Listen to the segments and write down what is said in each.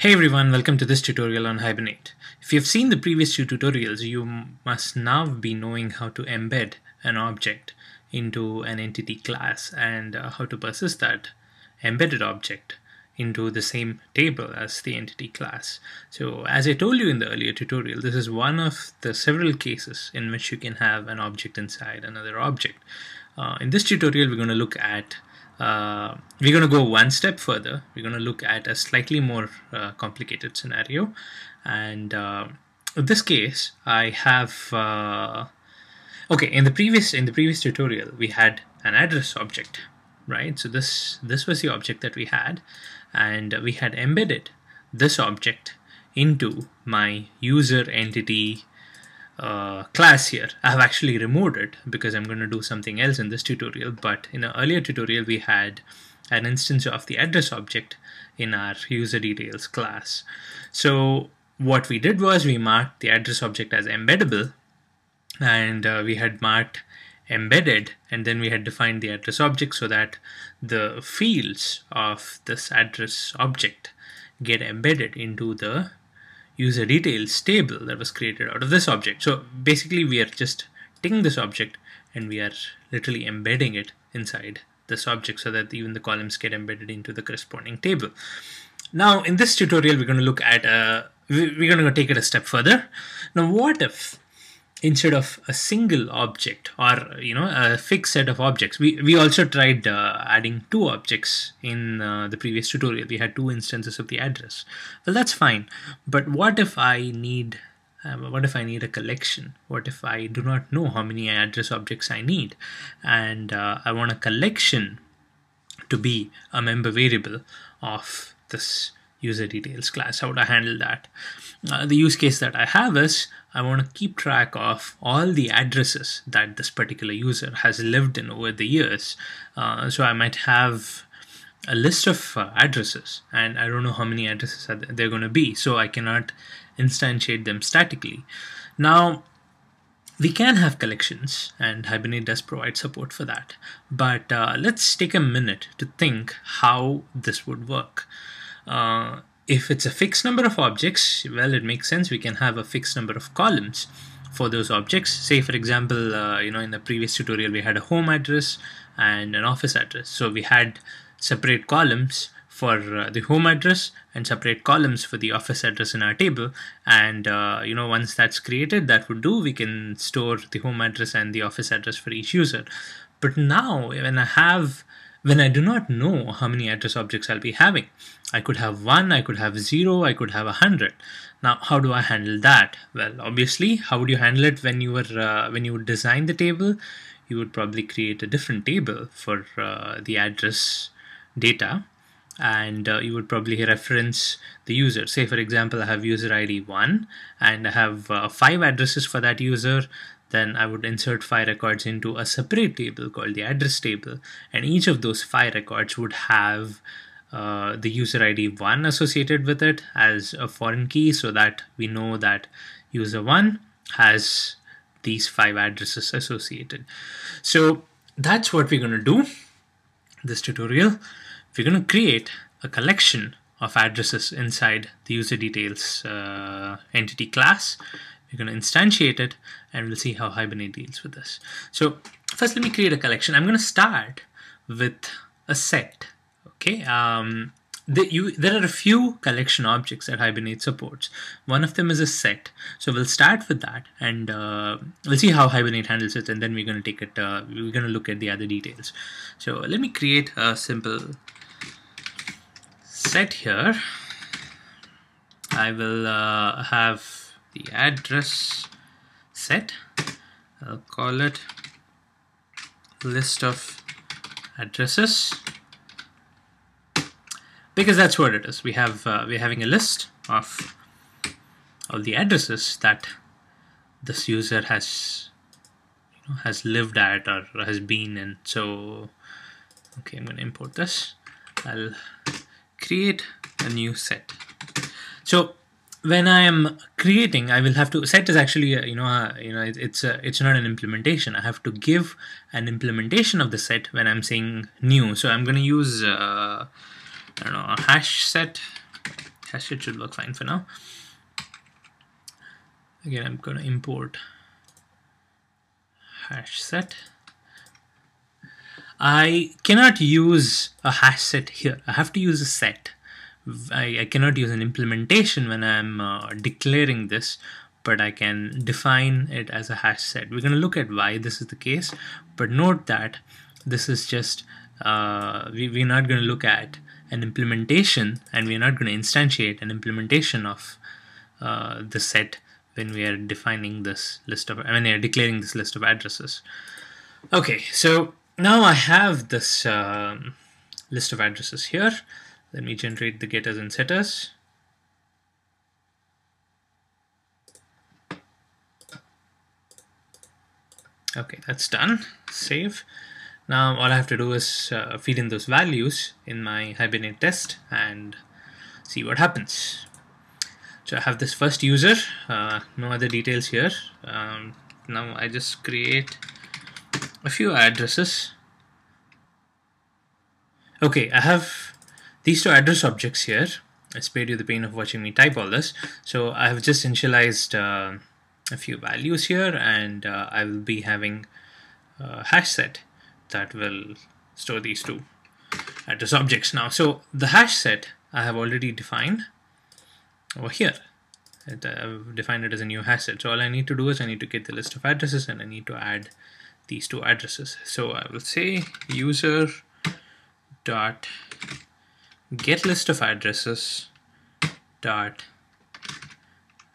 Hey everyone, welcome to this tutorial on Hibernate. If you've seen the previous two tutorials, you must now be knowing how to embed an object into an entity class and uh, how to persist that embedded object into the same table as the entity class. So as I told you in the earlier tutorial, this is one of the several cases in which you can have an object inside another object. Uh, in this tutorial, we're going to look at uh, we're going to go one step further. We're going to look at a slightly more uh, complicated scenario. And uh, in this case, I have, uh, okay, in the previous, in the previous tutorial, we had an address object, right? So this, this was the object that we had, and we had embedded this object into my user entity uh, class here. I have actually removed it because I'm going to do something else in this tutorial. But in an earlier tutorial, we had an instance of the address object in our user details class. So what we did was we marked the address object as embeddable and uh, we had marked embedded and then we had defined the address object so that the fields of this address object get embedded into the user details table that was created out of this object. So basically we are just taking this object and we are literally embedding it inside this object so that even the columns get embedded into the corresponding table. Now in this tutorial we're going to look at, uh, a, we're going to take it a step further. Now what if instead of a single object or you know a fixed set of objects. We we also tried uh, adding two objects in uh, the previous tutorial. We had two instances of the address. Well that's fine. But what if i need uh, what if i need a collection? What if i do not know how many address objects i need? And uh, i want a collection to be a member variable of this user details class. How would I handle that? Uh, the use case that I have is I want to keep track of all the addresses that this particular user has lived in over the years. Uh, so I might have a list of uh, addresses and I don't know how many addresses they're going to be. So I cannot instantiate them statically. Now, we can have collections and Hibernate does provide support for that. But uh, let's take a minute to think how this would work. Uh, if it's a fixed number of objects, well, it makes sense. We can have a fixed number of columns for those objects. Say, for example, uh, you know, in the previous tutorial, we had a home address and an office address. So we had separate columns for uh, the home address and separate columns for the office address in our table. And, uh, you know, once that's created, that would do, we can store the home address and the office address for each user. But now, when I have when I do not know how many address objects I'll be having. I could have one, I could have zero, I could have a hundred. Now, how do I handle that? Well, obviously, how would you handle it when you were uh, when you would design the table? You would probably create a different table for uh, the address data, and uh, you would probably reference the user. Say, for example, I have user ID one, and I have uh, five addresses for that user then I would insert five records into a separate table called the address table. And each of those five records would have uh, the user ID 1 associated with it as a foreign key so that we know that user 1 has these five addresses associated. So that's what we're going to do this tutorial. We're going to create a collection of addresses inside the user details uh, entity class we're going to instantiate it and we'll see how Hibernate deals with this. So first let me create a collection. I'm going to start with a set. Okay, um, the, you, there are a few collection objects that Hibernate supports. One of them is a set. So we'll start with that and uh, we'll see how Hibernate handles it and then we're going to take it, uh, we're going to look at the other details. So let me create a simple set here. I will uh, have the address set. I'll call it list of addresses. Because that's what it is. We have uh, we're having a list of all the addresses that this user has you know, has lived at or has been in. So okay I'm going to import this. I'll create a new set. So when I am creating, I will have to set is actually a, you know a, you know it's a, it's not an implementation. I have to give an implementation of the set when I'm saying new. So I'm going to use uh, I don't know a hash set. Hash set should work fine for now. Again I'm going to import hash set. I cannot use a hash set here. I have to use a set I, I cannot use an implementation when I'm uh, declaring this but I can define it as a hash set. We're going to look at why this is the case but note that this is just uh, we, we're not going to look at an implementation and we're not going to instantiate an implementation of uh, the set when we are defining this list of when we are declaring this list of addresses. Okay so now I have this um, list of addresses here let me generate the getters and setters okay that's done save now all I have to do is uh, feed in those values in my Hibernate test and see what happens. So I have this first user, uh, no other details here. Um, now I just create a few addresses. Okay, I have these two address objects here. I spared you the pain of watching me type all this. So I have just initialized uh, a few values here and uh, I will be having a hash set that will store these two address objects now. So the hash set I have already defined over here. Uh, I've defined it as a new hash set. So all I need to do is I need to get the list of addresses and I need to add these two addresses. So I will say user dot get list of addresses dot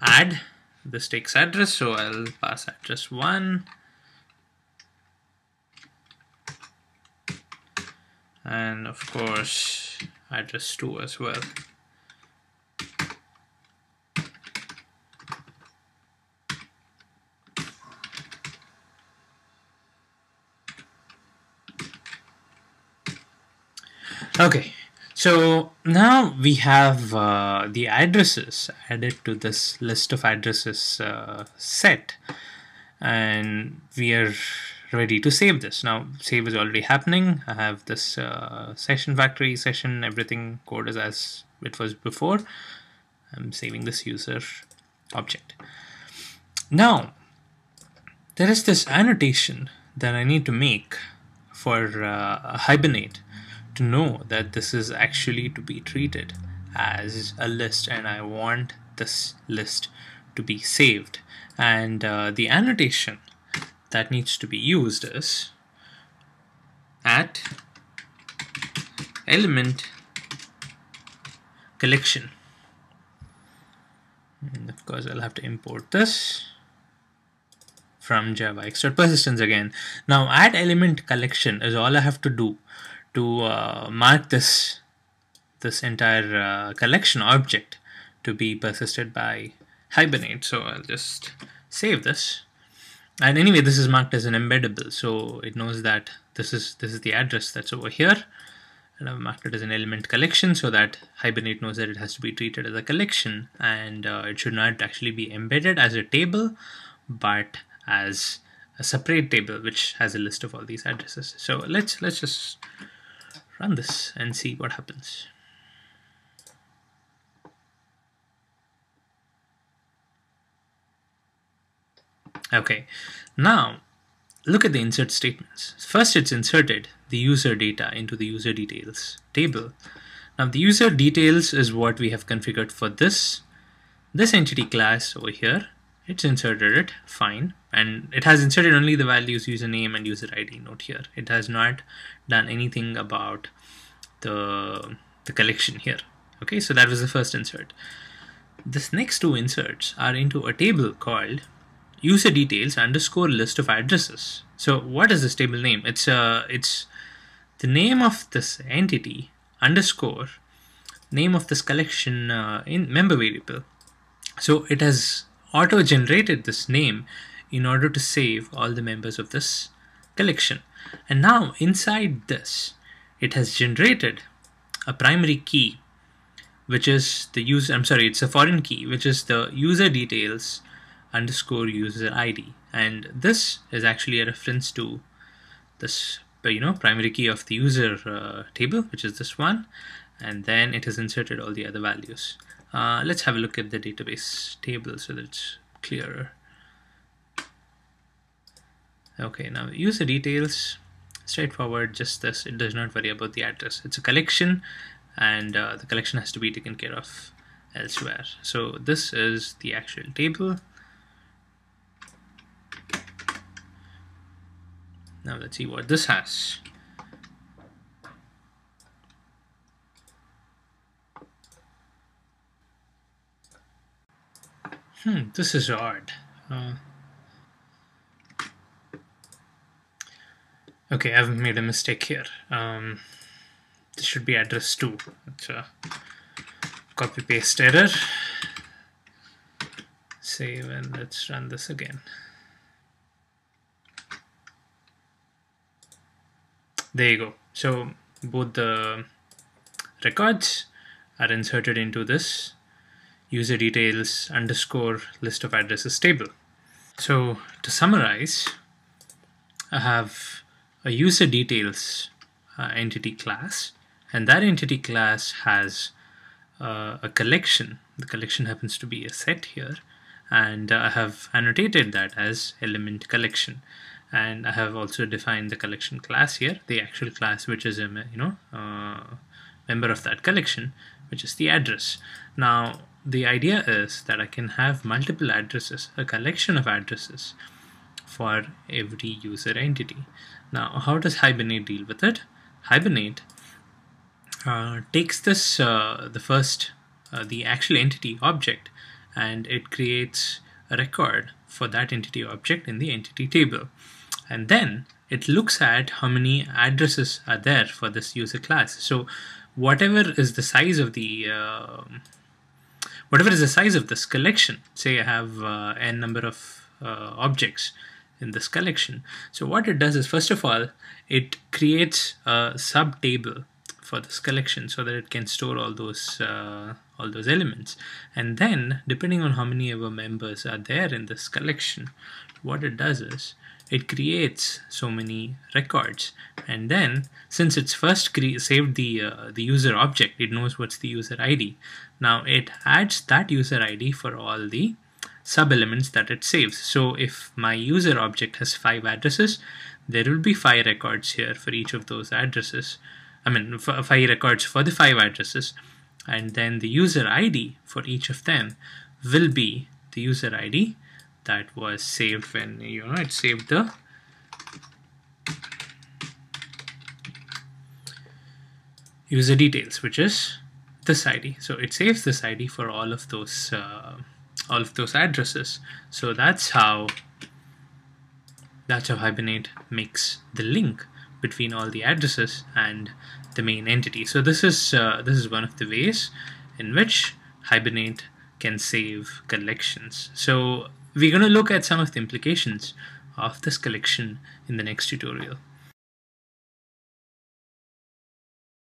add this takes address so I'll pass address 1 and of course address 2 as well. Okay so now we have uh, the addresses added to this list of addresses uh, set and we are ready to save this. Now save is already happening. I have this uh, session factory session, everything code is as it was before. I'm saving this user object. Now there is this annotation that I need to make for uh, Hibernate to know that this is actually to be treated as a list and I want this list to be saved. And uh, the annotation that needs to be used is at element collection. And of course I'll have to import this from javax.persistence again. Now add element collection is all I have to do to uh, mark this this entire uh, collection object to be persisted by hibernate. So I'll just save this. And anyway this is marked as an embeddable. So it knows that this is this is the address that's over here. And I've marked it as an element collection so that Hibernate knows that it has to be treated as a collection. And uh, it should not actually be embedded as a table but as a separate table which has a list of all these addresses. So let's let's just run this and see what happens Okay, now look at the insert statements. First, it's inserted the user data into the user details table. Now, the user details is what we have configured for this this entity class over here. It's inserted it fine, and it has inserted only the values username and user ID. Note here, it has not done anything about the the collection here. Okay, so that was the first insert. This next two inserts are into a table called user details underscore list of addresses. So what is this table name? It's uh, it's the name of this entity underscore name of this collection uh, in member variable. So it has auto generated this name in order to save all the members of this collection. And now inside this, it has generated a primary key, which is the user, I'm sorry, it's a foreign key, which is the user details underscore user ID. And this is actually a reference to this you know primary key of the user uh, table which is this one and then it has inserted all the other values. Uh, let's have a look at the database table so that it's clearer. Okay, now user details, straightforward, just this. It does not worry about the address. It's a collection and uh, the collection has to be taken care of elsewhere. So this is the actual table. Now let's see what this has. Hmm, this is odd. Uh, okay, I've made a mistake here. Um, this should be address 2. It's a copy paste error. Save and let's run this again. There you go. So both the records are inserted into this user details underscore list of addresses table. So to summarize, I have a user details uh, entity class, and that entity class has uh, a collection. The collection happens to be a set here, and uh, I have annotated that as element collection. And I have also defined the collection class here, the actual class which is a you know uh, member of that collection, which is the address. Now the idea is that I can have multiple addresses, a collection of addresses for every user entity. Now, how does Hibernate deal with it? Hibernate uh, takes this, uh, the first, uh, the actual entity object, and it creates a record for that entity object in the entity table. And then it looks at how many addresses are there for this user class. So whatever is the size of the uh, whatever is the size of this collection, say I have uh, n number of uh, objects in this collection. So what it does is, first of all, it creates a sub table for this collection so that it can store all those uh, all those elements. And then, depending on how many of our members are there in this collection, what it does is it creates so many records. And then since it's first saved the uh, the user object it knows what's the user id now it adds that user id for all the sub elements that it saves. So if my user object has five addresses there will be five records here for each of those addresses. I mean five records for the five addresses. And then the user id for each of them will be the user id that was saved when you know it saved the user details which is this ID so it saves this ID for all of those uh, all of those addresses. So that's how that's how Hibernate makes the link between all the addresses and the main entity. So this is uh, this is one of the ways in which Hibernate can save collections. So we're going to look at some of the implications of this collection in the next tutorial.